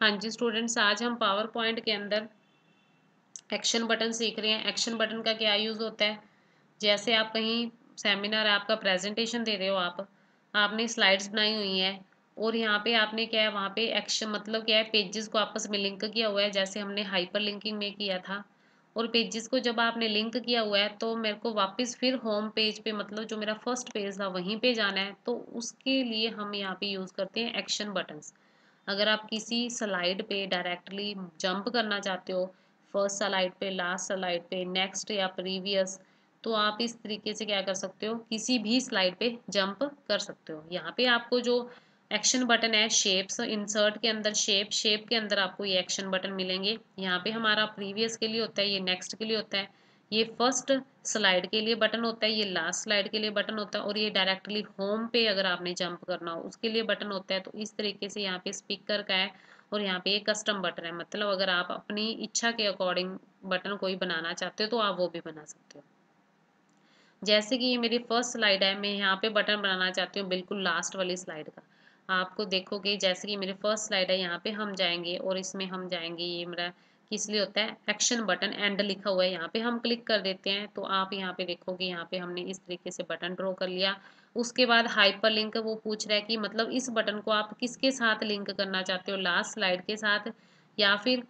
हाँ जी स्टूडेंट्स आज हम पावर पॉइंट के अंदर एक्शन बटन सीख रहे हैं। एक्शन बटन का क्या यूज़ होता है? जैसे आप कहीं सेमिनार आपका प्रेजेंटेशन दे रहे हो आप, आपने स्लाइड्स बनाई हुई हैं और यहाँ पे आपने क्या है, वहाँ पे एक्शन मतलब क्या है पेजेस को आपस में लिंक किया हुआ है, जैसे हमने हाइपर लिंकिंग में किया था। और पेजेस को जब आपने लिंक किया हुआ है तो मेरे को वापस फिर होम पेज पे मतलब जो मेरा फ़र्स्ट पेज था, वहीं पे जाना है। तो उसके लिए हम यहाँ पे यूज़ करते हैं एक्शन बटन्स अगर आप किसी स्लाइड पे डायरेक्टली जंप करना चाहते हो फ़र्स्ट स्लाइड पे लास्ट स्लाइड पे नेक्स्ट या प्रीवियस तो आप इस तरीके से क्या कर सकते हो, किसी भी स्लाइड पे जंप कर सकते हो। यहाँ पे आपको जो एक्शन बटन है शेप्स इंसर्ट के अंदर शेप शेप के अंदर आपको ये एक्शन बटन मिलेंगे। यहाँ पे हमारा प्रीवियस के लिए होता है, ये नेक्स्ट के लिए होता है। ये फ़र्स्ट स्लाइड के लिए बटन होता है, ये लास्ट स्लाइड के लिए बटन होता है और ये डायरेक्टली होम पे अगर आपने जंप करना हो, उसके लिए बटन होता है तो इस तरीके से यहाँ पे स्पीकर का है और यहाँ पे एक कस्टम बटन है। मतलब अगर आप अपनी इच्छा के अकॉर्डिंग बटन कोई बनाना चाहते हो तो आप वो भी बना सकते हो। जैसे कि ये मेरी फ़र्स्ट स्लाइड है, मैं यहाँ पे बटन बनाना चाहती हूँ, बिल्कुल लास्ट वाली स्लाइड का। आपको देखोगे, जैसे कि मेरी फ़र्स्ट स्लाइड है, यहाँ पे हम जाएँगे और इसमें हम जाएँगे, ये मेरा किस लिए होता है एक्शन बटन एंड लिखा हुआ है। यहाँ पे हम क्लिक कर देते हैं तो आप यहाँ पे देखोगे, यहाँ पे हमने इस तरीके से बटन ड्रॉ कर लिया। उसके बाद हाइपर लिंक वो पूछ रहा है कि मतलब इस बटन को आप किसके साथ लिंक करना चाहते हो लास्ट स्लाइड के साथ? या फिर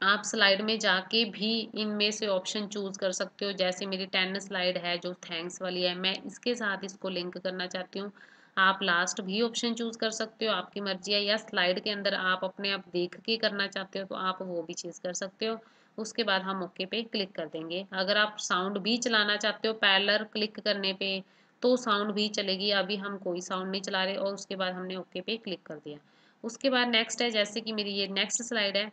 आप स्लाइड में जाके भी इनमें से ऑप्शन चूज़ कर सकते हो। जैसे मेरी टेन स्लाइड है, जो थैंक्स वाली है, मैं इसके साथ इसको लिंक करना चाहती हूँ। आप लास्ट भी ऑप्शन चूज़ कर सकते हो, आपकी मर्ज़ी है, या स्लाइड के अंदर आप अपने आप देख के करना चाहते हो तो आप वो भी चीज़ कर सकते हो। उसके बाद हम ओके पे क्लिक कर देंगे। अगर आप साउंड भी चलाना चाहते हो पैलर क्लिक करने पे तो साउंड भी चलेगी। अभी हम कोई साउंड नहीं चला रहे, और उसके बाद हमने ओके पे क्लिक कर दिया। उसके बाद नेक्स्ट है, जैसे कि मेरी ये नेक्स्ट स्लाइड है।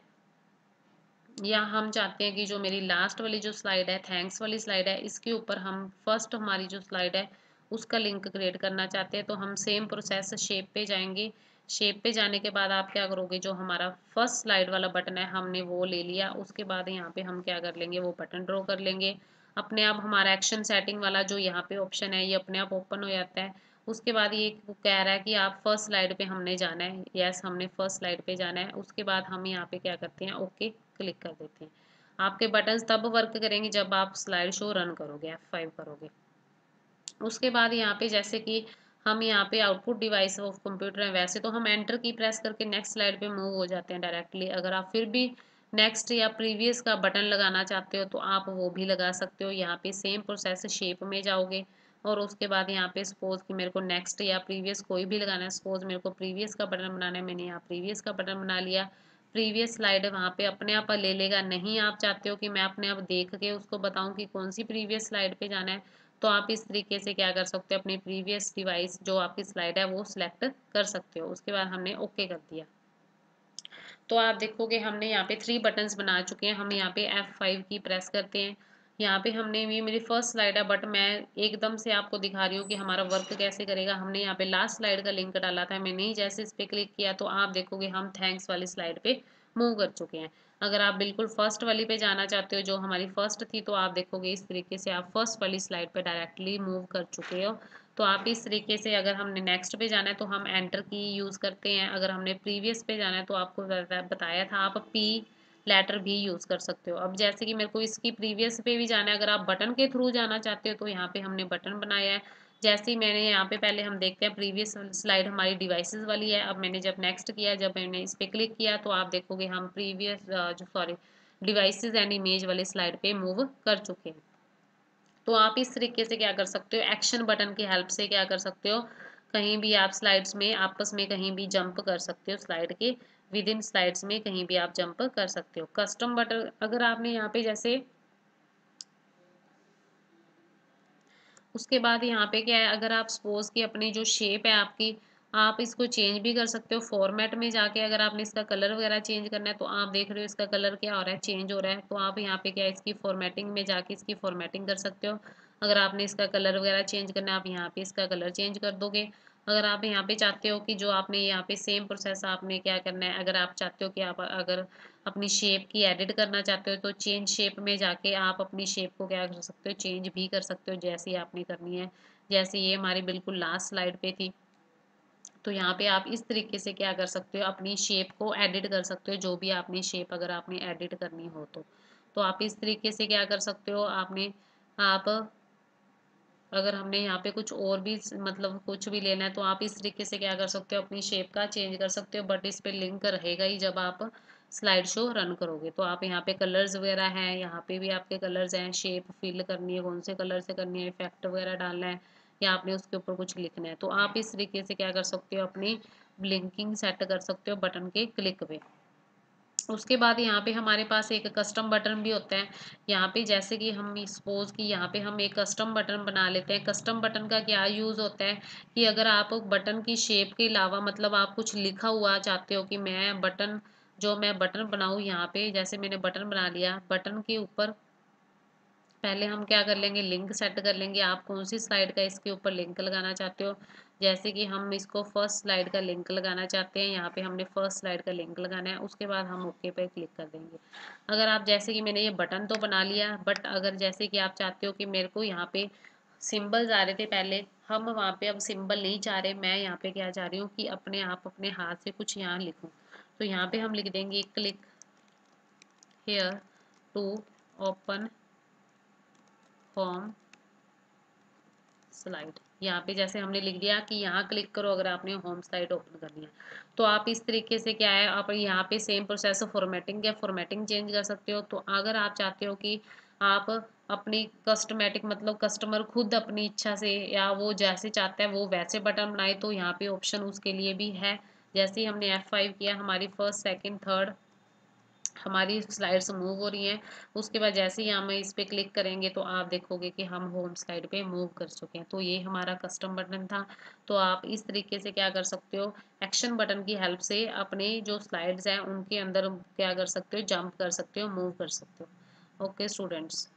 या हम चाहते हैं कि जो मेरी लास्ट वाली जो स्लाइड है थैंक्स वाली स्लाइड है, इसके ऊपर हम फ़र्स्ट हमारी जो स्लाइड है उसका लिंक क्रिएट करना चाहते हैं तो हम सेम प्रोसेस शेप पे जाएँगे। शेप पे जाने के बाद आप क्या करोगे, जो हमारा फ़र्स्ट स्लाइड वाला बटन है, हमने वो ले लिया। उसके बाद यहाँ पे हम क्या कर लेंगे, वो बटन ड्रॉ कर लेंगे। अपने आप हमारा एक्शन सेटिंग वाला जो यहाँ पे ऑप्शन है, ये अपने आप ओपन हो जाता है। उसके बाद ये कह रहा है कि आप फ़र्स्ट स्लाइड पे हमने जाना है। यस हमने फ़र्स्ट स्लाइड पे जाना है। उसके बाद हम यहाँ पे क्या करते हैं, ओके क्लिक कर देते हैं। आपके बटन तब वर्क करेंगे जब आप स्लाइड शो रन करोगे एफ़ फाइव करोगे। उसके बाद यहाँ पे जैसे कि हम यहाँ पे आउटपुट डिवाइस ऑफ़ कंप्यूटर है, वैसे तो हम एंटर की प्रेस करके नेक्स्ट स्लाइड पे मूव हो जाते हैं डायरेक्टली अगर आप फिर भी नेक्स्ट या प्रीवियस का बटन लगाना चाहते हो तो आप वो भी लगा सकते हो। यहाँ पे सेम प्रोसेस शेप में जाओगे और उसके बाद यहाँ पे सपोज़ कि मेरे को नेक्स्ट या प्रीवियस कोई भी लगाना है सपोज़ मेरे को प्रीवियस का बटन बनाना है, मैंने यहाँ प्रीवियस का बटन बना लिया। प्रीवियस स्लाइड वहाँ पे अपने आप ले लेगा। नहीं आप चाहते हो कि मैं अपने आप देख के उसको बताऊँ कि कौन सी प्रीवियस स्लाइड पे जाना है तो आप इस तरीके से क्या कर सकते हो, अपनी प्रीवियस डिवाइस जो आपकी स्लाइड है, वो सिलेक्ट कर सकते हो। उसके बाद हमने ओके कर दिया। तो आप देखोगे हमने यहाँ पे थ्री बटन्स बना चुके हैं। हम यहाँ पे F5 की प्रेस करते हैं। यहाँ पे हमने, ये मेरी फ़र्स्ट स्लाइड है बट मैं एकदम से आपको दिखा रही हूँ कि हमारा वर्क कैसे करेगा। हमने यहाँ पे लास्ट स्लाइड का लिंक डाला था, मैंने जैसे इस पर क्लिक किया तो आप देखोगे हम थैंक्स वाली स्लाइड पे मूव कर चुके हैं। अगर आप बिल्कुल फ़र्स्ट वाली पे जाना चाहते हो, जो हमारी फ़र्स्ट थी तो आप देखोगे इस तरीके से आप फ़र्स्ट वाली स्लाइड पे डायरेक्टली मूव कर चुके हो। तो आप इस तरीके से अगर हमने नेक्स्ट पे जाना है तो हम एंटर की यूज़ करते हैं। अगर हमने प्रीवियस पे जाना है तो आपको बताया था आप पी लेटर भी यूज़ कर सकते हो। अब जैसे कि मेरे को इसकी प्रीवियस पे भी जाना है, अगर आप बटन के थ्रू जाना चाहते हो तो यहाँ पे हमने बटन बनाया है। जैसे ही मैंने यहाँ पे पहले हम देखते हैं प्रीवियस स्लाइड हमारी डिवाइसेस वाली है। अब मैंने जब नेक्स्ट किया, जब मैंने इस पर क्लिक किया तो आप देखोगे हम प्रीवियस जो सॉरी डिवाइसेस एंड इमेज वाली स्लाइड पे मूव कर चुके हैं। तो आप इस तरीके से क्या कर सकते हो? एक्शन बटन की हेल्प से क्या कर सकते हो? कहीं भी आप स्लाइड्स में, आपस में कहीं भी जंप कर सकते हो स्लाइड के। विद इन स्लाइड्स में कहीं भी आप जंप कर सकते हो। कस्टम बटन अगर आपने यहाँ पे जैसे उसके बाद यहाँ पे क्या है, अगर आप सपोज़ की अपनी जो शेप है आपकी, आप इसको चेंज भी कर सकते हो फॉर्मेट में जाके, अगर आपने इसका कलर वगैरह चेंज करना है तो आप देख रहे हो इसका कलर क्या हो रहा है चेंज हो रहा है तो आप यहाँ पे क्या इसकी फॉर्मेटिंग में जाके इसकी फॉर्मेटिंग कर सकते हो। अगर आपने इसका कलर वगैरह चेंज करना है, आप यहाँ पे इसका कलर चेंज कर दोगे। अगर आप यहाँ पे चाहते हो कि जो आपने यहाँ पे सेम प्रोसेस आपने क्या करना है, अगर आप चाहते हो कि आप अगर अपनी शेप की एडिट करना चाहते हो तो चेंज शेप में जाके आप अपनी शेप को क्या कर सकते हो चेंज भी कर सकते हो जैसी आपने करनी है। जैसे ये हमारी बिल्कुल लास्ट स्लाइड पे थी। तो यहाँ पे आप इस तरीके से क्या कर सकते हो, अपनी शेप को एडिट कर सकते हो, जो भी आपने शेप अगर आपने एडिट करनी हो तो। तो आप इस तरीके से क्या कर सकते हो, आपने आप अगर हमने यहाँ पे कुछ और भी मतलब कुछ भी लेना है तो आप इस तरीके से क्या कर सकते हो, अपनी शेप का चेंज कर सकते हो बट इस पर लिंक रहेगा ही जब आप स्लाइड शो रन करोगे। तो आप यहाँ पे कलर्स वगैरह हैं, यहाँ पे भी आपके कलर्स हैं शेप फिल करनी है, कौन से कलर से करनी है इफ़ेक्ट वगैरह डालना है, या आपने उसके ऊपर कुछ लिखना है। तो आप इस तरीके से क्या कर सकते हो, अपनी ब्लिंकिंग सेट कर सकते हो बटन के क्लिक पे। उसके बाद यहाँ पे हमारे पास एक कस्टम बटन भी होता है। यहाँ पे जैसे कि हम सपोज़ कि यहाँ पे हम एक कस्टम बटन बना लेते हैं। कस्टम बटन का क्या यूज़ होता है कि अगर आप बटन की शेप के अलावा मतलब आप कुछ लिखा हुआ चाहते हो कि मैं बटन जो मैं बटन बनाऊँ यहाँ पे, जैसे मैंने बटन बना लिया बटन के ऊपर पहले हम क्या कर लेंगे लिंक सेट कर लेंगे। आप कौन सी स्लाइड का इसके ऊपर लिंक लगाना चाहते हो? जैसे कि हम इसको फ़र्स्ट स्लाइड का लिंक लगाना चाहते हैं, यहाँ पे हमने फ़र्स्ट स्लाइड का लिंक लगाना है, उसके बाद हम ओके पे क्लिक कर देंगे। अगर आप जैसे कि मैंने ये बटन तो बना लिया बट अगर जैसे कि आप चाहते हो कि मेरे को यहाँ पे सिम्बल्स आ रहे थे पहले, हम वहाँ पे अब सिम्बल नहीं चाह रहे, मैं यहाँ पे क्या चाह रही हूँ कि अपने आप अपने हाथ से कुछ यहाँ लिखूँ। तो यहाँ पे हम लिख देंगे click here to open form slide यहाँ पे जैसे हमने लिख दिया कि यहाँ क्लिक करो अगर आपने होम स्लाइड ओपन करनी है तो आप इस तरीके से क्या है, आप यहाँ पे सेम प्रोसेस फॉर्मेटिंग या फॉर्मेटिंग चेंज कर सकते हो। तो अगर आप चाहते हो कि आप अपनी कस्टमेटिक मतलब कस्टमर खुद अपनी इच्छा से या वो जैसे चाहता है वो वैसे बटन बनाए तो यहाँ पे ऑप्शन उसके लिए भी है। जैसे ही हमने F5 किया, हमारी फ़र्स्ट सेकंड थर्ड हमारी स्लाइड्स मूव हो रही हैं। उसके बाद जैसे ही हम इस पर क्लिक करेंगे तो आप देखोगे कि हम होम स्लाइड पे मूव कर चुके हैं। तो ये हमारा कस्टम बटन था। तो आप इस तरीके से क्या कर सकते हो? एक्शन बटन की हेल्प से अपने जो स्लाइड्स हैं, उनके अंदर क्या कर सकते हो? जंप कर सकते हो मूव कर सकते हो। Okay students